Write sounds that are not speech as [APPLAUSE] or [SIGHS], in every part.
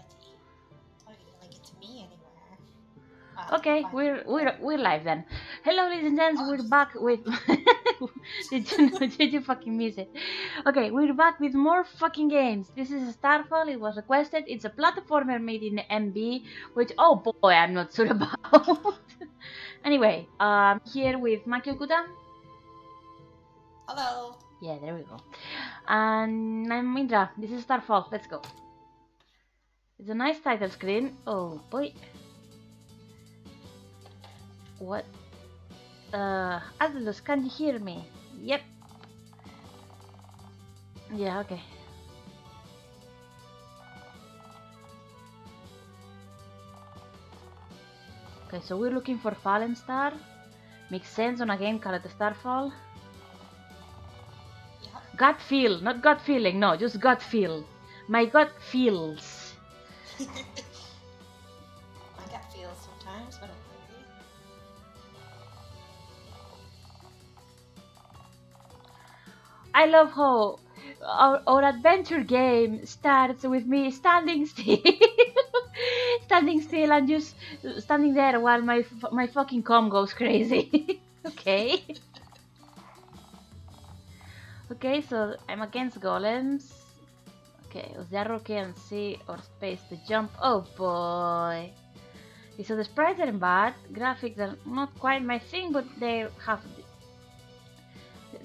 righty. Didn't link it to me anywhere. Uh, Okay, we're we're we're live then. Hello, ladies and gents. We're back with. [LAUGHS] did you [LAUGHS] did you fucking miss it? Okay, we're back with more fucking games. This is Starfall. It was requested. It's a platformer made in MV, which oh boy, I'm not sure [LAUGHS] about. anyway, um, here with MakioKuta. Hello. Yeah, there we go. And I'm Indra. This is Starfall. Let's go. It's a nice title screen. Oh boy. What? Uh, Atlas, can you hear me? Yep. Yeah, okay. Okay, so we're looking for Fallen Star. Makes sense on a game called Starfall. Yeah. Gut feel, not gut feeling, no, just gut feel. My gut feels. My gut feels sometimes, but I'm hungry. I love how our, our adventure game starts with me standing still, [LAUGHS] standing still and just standing there while my my fucking com goes crazy. [LAUGHS] okay. [LAUGHS] Okay, so I'm against golems. Okay, use the arrow key and C or space to jump. Oh boy. So the sprites aren't bad. Graphics are not quite my thing, but they have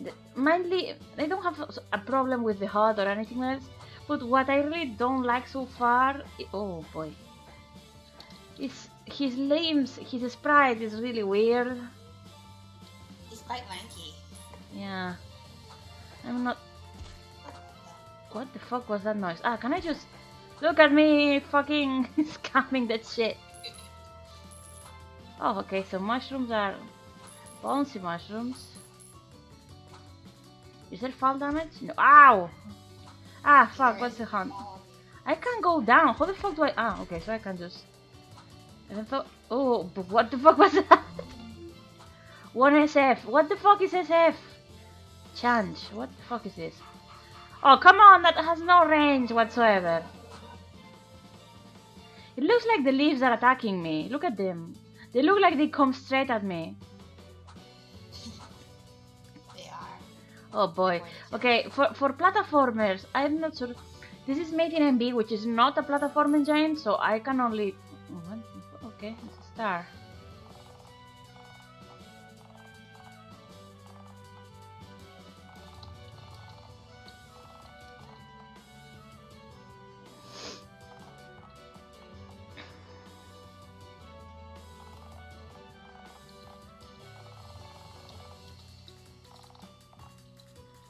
the- mainly they don't have a problem with the HUD or anything else, but what I really don't like so far, oh boy, is his limbs, his sprite is really weird. He's quite lanky. Yeah, I'm not. What the fuck was that noise? Ah, can I just look at me fucking [LAUGHS] scamming that shit? Oh, okay, so mushrooms are bouncy mushrooms. Is there fall damage? No. Ow! Ah, fuck, what's the hunt? I can't go down. How the fuck do I? Ah, okay, so I can just. And I thought. Oh, but what the fuck was [LAUGHS] that? One SF. What the fuck is SF? Change. What the fuck is this? Oh, come on, that has no range whatsoever. It looks like the leaves are attacking me. Look at them. They look like they come straight at me. they are. Oh boy. Okay, for, for platformers, I'm not sure. This is made in MV, which is not a platforming engine, so I can only. Okay, it's a star.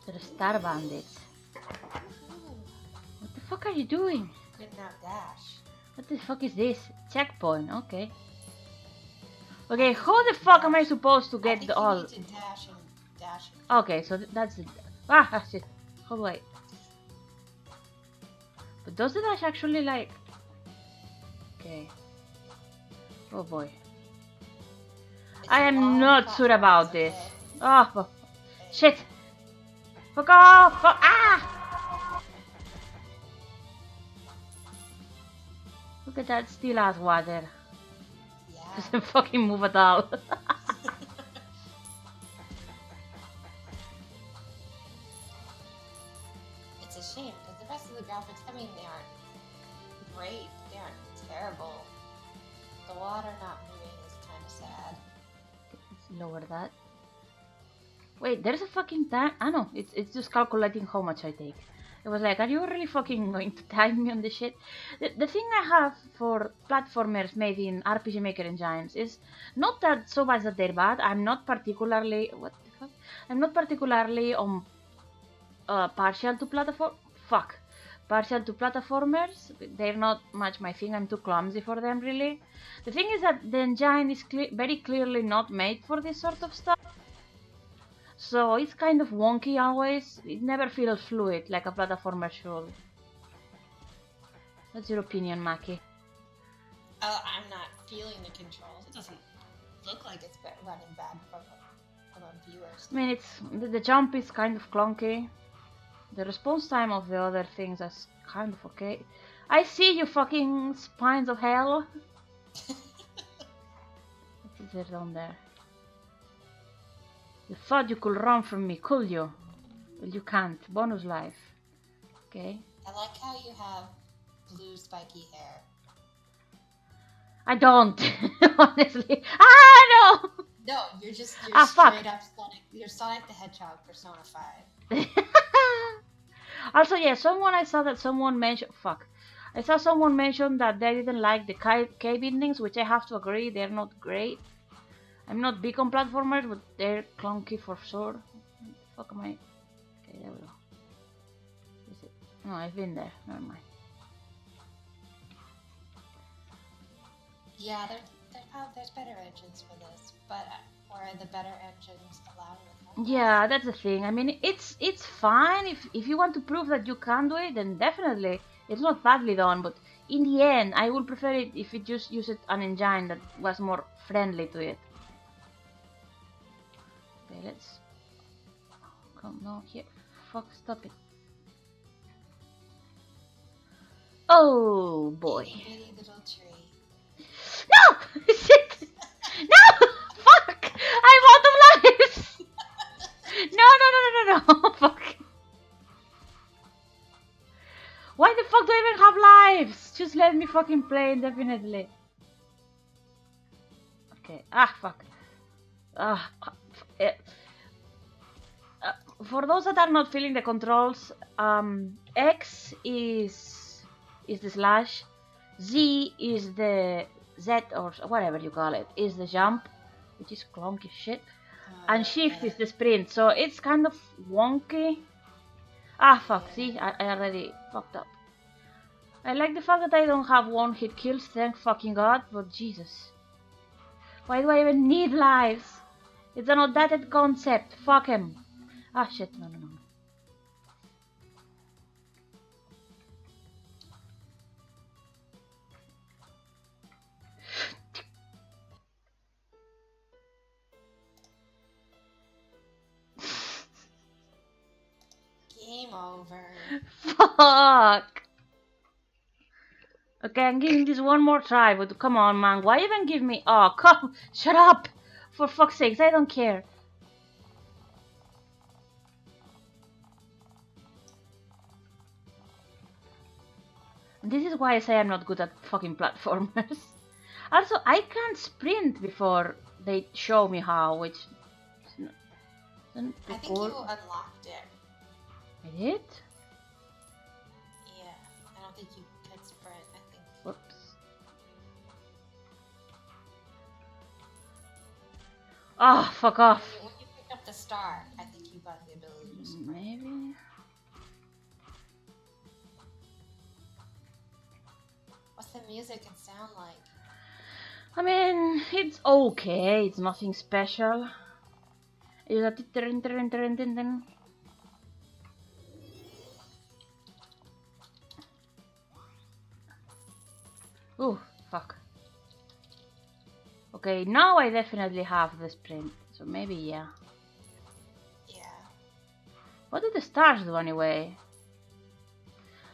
They're star bandits. What the fuck are you doing? Good now dash. What the fuck is this? Checkpoint, okay. Okay, how the fuck am I supposed to get the all? to dash and dash. and- Okay, so th- that's it. Ah, ah, shit. How do I? But does the dash actually like? Okay. Oh boy. It's I am not sure about this. Oh, shit. Fuck off! Fuck- ah! Look at that still ass water. Yeah. Doesn't [LAUGHS] fucking move at all. [LAUGHS] It's a shame because the rest of the graphics, I mean, they aren't great. They aren't terrible. The water not moving is kind of sad. Lower that. Wait, there's a fucking time. I know. It's it's just calculating how much I take. It was like, are you really fucking [LAUGHS] going to time me on this shit? The, the thing I have for platformers made in RPG Maker Engines is not that so much that they're bad. I'm not particularly what the fuck? I'm not particularly um uh, partial to platform. Fuck. Partial to platformers. They're not much my thing. I'm too clumsy for them, really. The thing is that the engine is cle very clearly not made for this sort of stuff. So it's kind of wonky always. It never feels fluid like a platformer should. What's your opinion, Maki? Uh, I'm not feeling the controls. It doesn't look like it's running bad from a, from a viewer's. I mean, it's the, the jump is kind of clunky. The response time of the other things is kind of okay. I see you fucking spines of hell. [LAUGHS] what is there down there? You thought you could run from me, could you? Well, you can't. Bonus life. Okay. I like how you have blue spiky hair. I don't, [LAUGHS] honestly. Ah, no! No, you're just you're Ah, fuck. straight up Sonic. You're Sonic the Hedgehog personified. [LAUGHS] also, yeah, someone I saw that someone mentioned. Fuck. I saw someone mention that they didn't like the cave endings, which I have to agree, they're not great. I'm not big on platformers, but they're clunky for sure. Fuck am I? Okay, there we go. Is it? No, I've been there. Never mind. Yeah, there, there, oh, there's better engines for this, but uh, or are the better engines allowed Yeah, that's the thing. I mean, it's it's fine if if you want to prove that you can do it, then definitely it's not badly done. But in the end, I would prefer it if it just used an engine that was more friendly to it. Let's. Come no here. Fuck, stop it. Oh boy. Itty little tree. No! [LAUGHS] Shit! No! [LAUGHS] Fuck! I'm out of lives! [LAUGHS] No, no, no, no, no, no! Fuck! Why the fuck do I even have lives? Just let me fucking play indefinitely. Not feeling the controls, um, X is is the slash, Z is the Z or whatever you call it, is the jump, which is clunky shit, Uh, and shift yeah. is the sprint. So it's kind of wonky. Ah, fuck. See, I, I already fucked up. I like the fact that I don't have one hit kills, thank fucking god, but Jesus. Why do I even need lives? It's an outdated concept. Fuck him. Ah, shit. No, no, no. Game over. Fuck. Okay, I'm giving this one more try, but come on, man. Why even give me? Oh, come, [LAUGHS] shut up! For fuck's sakes, I don't care. This is why I say I'm not good at fucking platformers. [LAUGHS] also, I can't sprint before they show me how, which I think cool. you unlocked it. I did? Yeah. I don't think you could sprint. I think. Whoops. Oh, fuck off. When you picked up the star, I think you got the ability to sprint. Maybe. What's the music and sound like? I mean, it's okay. It's nothing special. It's a Okay, now I definitely have the sprint. So maybe, yeah. Yeah. What do the stars do anyway?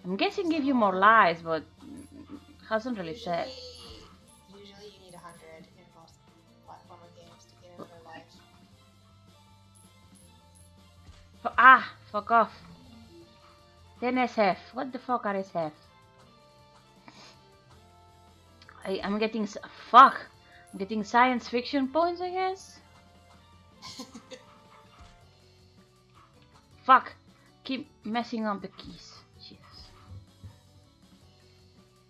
I'm guessing give you more lives, but hasn't really Usually, said. usually you need 100 in most platformer games to get another life. F- ah, fuck off. Then SF. What the fuck are SF? I, I'm getting s- fuck. Getting science fiction points, I guess. [LAUGHS] Fuck. Keep messing up the keys. Jesus.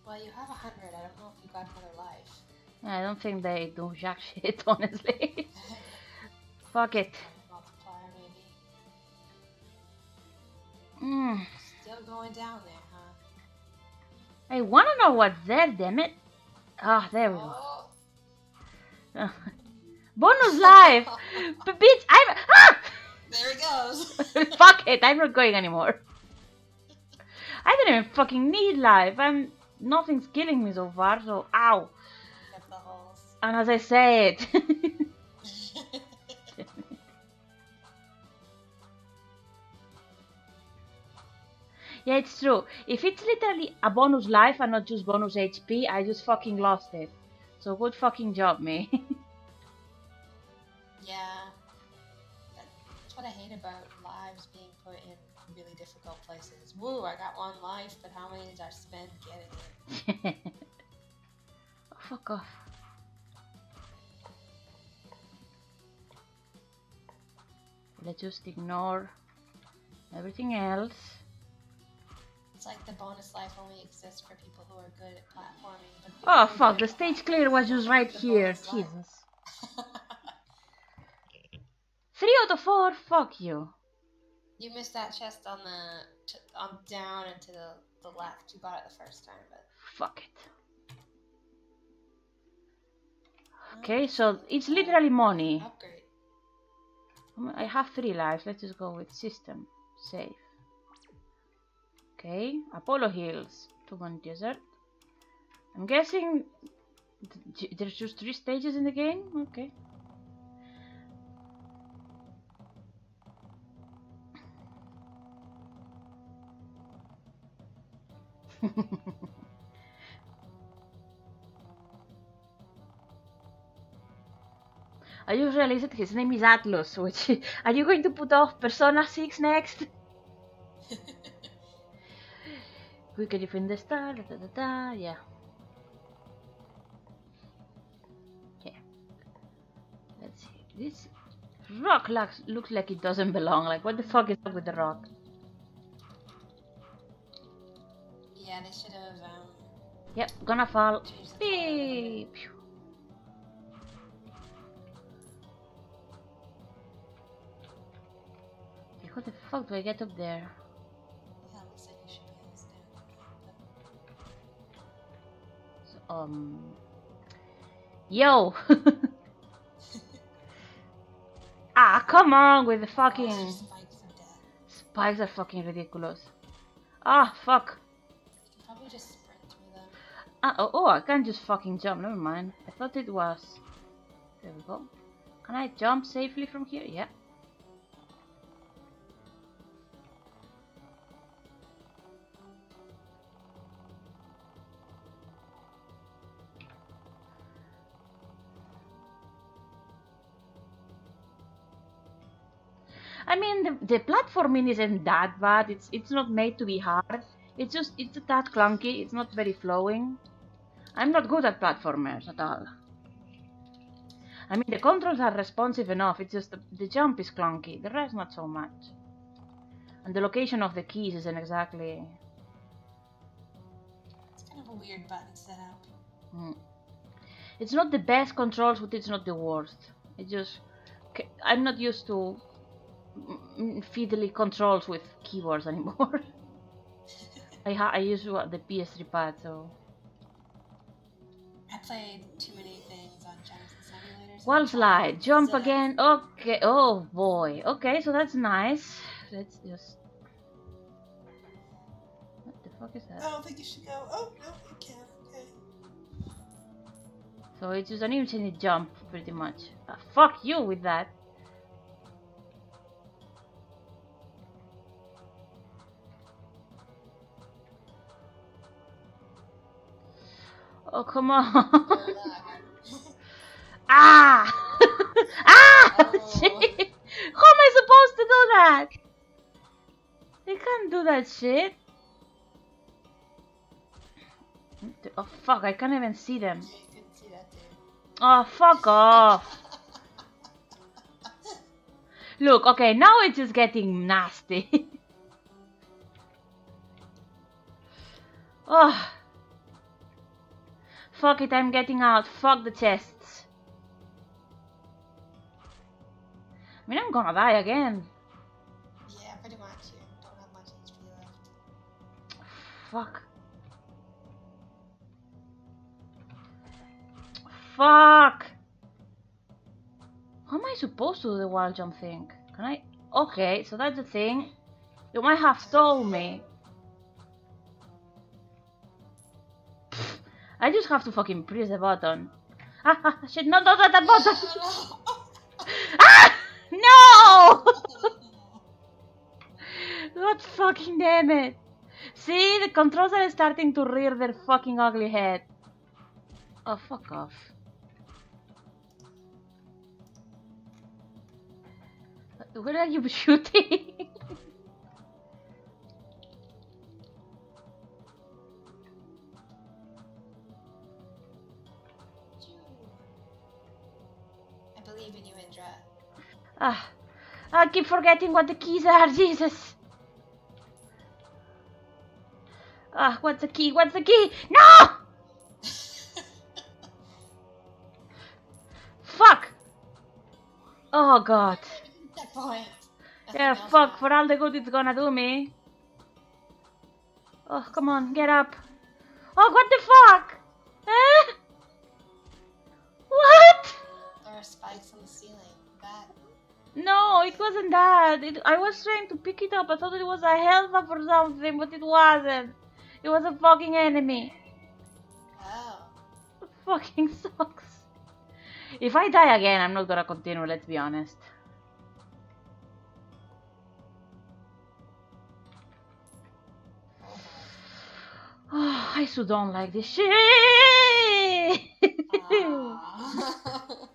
well, you have a 100. I don't know if you got another life. I don't think they do jack [LAUGHS] shit, honestly. [LAUGHS] fuck it. Mm. Still going down there, huh? I wanna know what's there, damn it. Ah, there we go. [LAUGHS] Bonus life! [LAUGHS] But bitch, I'm. Ah! there it goes. [LAUGHS] Fuck it, I'm not going anymore. I don't even fucking need life. I'm. Nothing's killing me so far, so. Ow! Get the holes. And as I said. Yeah, it's true. If it's literally a bonus life and not just bonus HP, I just fucking lost it. So good fucking job, me. [LAUGHS] Yeah. That's what I hate about lives being put in really difficult places. Woo, I got one life, but how many did I spend getting it? [LAUGHS] oh, fuck off. Let's just ignore everything else. It's like the bonus life only exists for people who are good at platforming. But Oh fuck, the stage clear was just right here. Jesus. [LAUGHS] Three out of four, fuck you. you missed that chest on the t- on down and to the, the left. You got it the first time, but Fuck it. Okay, so it's literally money. upgrade. I have three lives. Let's just go with system. Save. Okay, Apollo Hills. Tuban Desert. I'm guessing th- there's just three stages in the game? Okay. I just realized that his name is Atlas, which are you going to put off Persona 6 next? [LAUGHS] We can defend the star, da da da da, yeah. Yeah. Let's see. This rock looks, looks like it doesn't belong. Like, what the fuck is up with the rock? Yeah, they should have um, Yep, gonna fall. changed the color a. Beep. How the fuck do I get up there? Um. Yo! [LAUGHS] ah, come on with the fucking. Spikes. Spikes are fucking ridiculous. Ah, fuck. You can probably just sprint through them. Ah, oh, oh, I can't just fucking jump. Never mind. I thought it was. There we go. Can I jump safely from here? Yeah. The, the platforming isn't that bad. It's it's not made to be hard. It's just it's a tad clunky. It's not very flowing. I'm not good at platformers at all. I mean, the controls are responsive enough. It's just the, the jump is clunky. The rest not so much. And the location of the keys isn't exactly. It's kind of a weird button setup. Mm. It's not the best controls, but it's not the worst. It just I'm not used to fiddly controls with keyboards [LAUGHS] anymore. I ha- I use uh, the PS3 pad, so I played too many things on Genesis emulators. wall slide, jump to- again. Okay, oh boy. Okay, so that's nice. Let's just. What the fuck is that? I don't think you should go. Oh no, you can. Okay. So it's just an infinite jump, pretty much. Ah, fuck you with that. Oh, come on. [LAUGHS] ah! [LAUGHS] ah! Oh. [LAUGHS] Shit! How am I supposed to do that? They can't do that shit. Oh, fuck, I can't even see them. Yeah, see. Oh, fuck off. Look, okay, now it's just getting nasty. oh. Fuck it, I'm getting out. Fuck the chests. I mean, I'm gonna die again. Yeah, pretty much. You don't have much HP left. Fuck. Fuck! How am I supposed to do the wall jump thing? Can I? Okay, so that's the thing. You might have told me. I just have to fucking press the button. Ah, ah, shit, no, no, no, the button! [LAUGHS] ah! No! [LAUGHS] God fucking damn it! See, the controls are starting to rear their fucking ugly head. Oh, fuck off. Where are you [LAUGHS] shooting? Ah, I keep forgetting what the keys are, [LAUGHS] Jesus. Ah, what's the key? What's the key? No! [LAUGHS] Fuck! Oh god. that point. Yeah, fuck, for all the good it's gonna do me. Oh, come on, get up. Oh, what the wasn't that. It, I was trying to pick it up. I thought it was a health up or something, but it wasn't. It was a fucking enemy. Oh. It [LAUGHS] fucking sucks. If I die again, I'm not gonna continue, let's be honest. Oh [SIGHS] I so don't like this shit. [LAUGHS] [LAUGHS]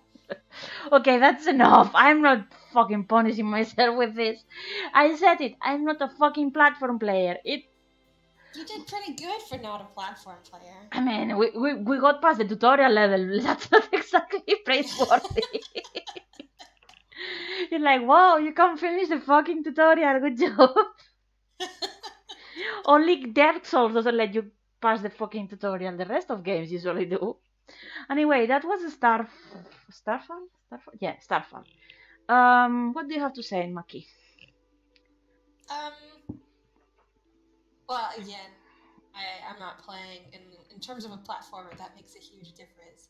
Okay, that's enough. I'm not fucking punishing myself with this. I said it. I'm not a fucking platform player. It. you did pretty good for not a platform player. I mean, we, we, we got past the tutorial level. [LAUGHS] That's not exactly praiseworthy. [LAUGHS] You're like, wow, you can finish the fucking tutorial. Good job. [LAUGHS] Only Dark Souls doesn't let you pass the fucking tutorial. The rest of games usually do. Anyway, that was a Star Starfall. Starfall. Yeah, Starfall. Um, what do you have to say, Maki? Um. Well, again, I I'm not playing in in terms of a platformer. That makes a huge difference.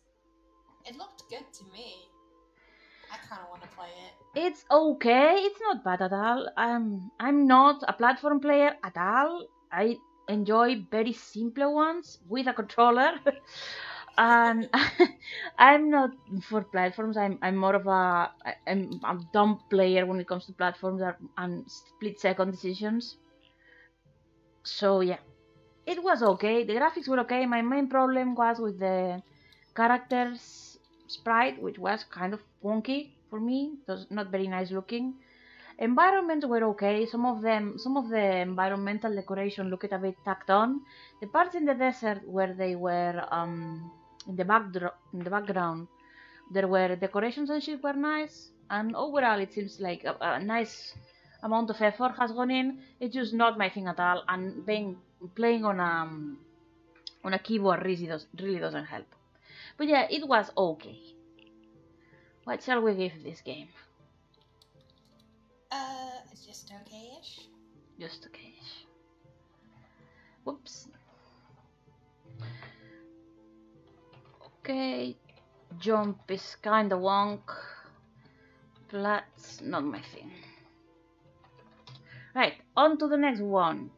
It looked good to me. I kind of want to play it. It's okay. It's not bad at all. Um, I'm not a platform player at all. I enjoy very simple ones with a controller. [LAUGHS] and [LAUGHS] I'm not for platforms. I'm I'm more of a I'm a dumb player when it comes to platforms and- split second decisions. So yeah, it was okay. The graphics were okay. My main problem was with the characters sprite, which was kind of wonky for me. It was not very nice looking. Environments were okay. Some of them, some of the environmental decoration looked a bit tacked on. The parts in the desert where they were um, in the in the background, there were decorations and shit were nice. And overall, it seems like a, a nice amount of effort has gone in. It's just not my thing at all. And being playing on a um, on a keyboard really does really doesn't help. But yeah, it was okay. What shall we give this game? Uh, it's just okay-ish. Just okay. Whoops. Okay, jump is kinda wonk. Flats, not my thing. Right, on to the next one.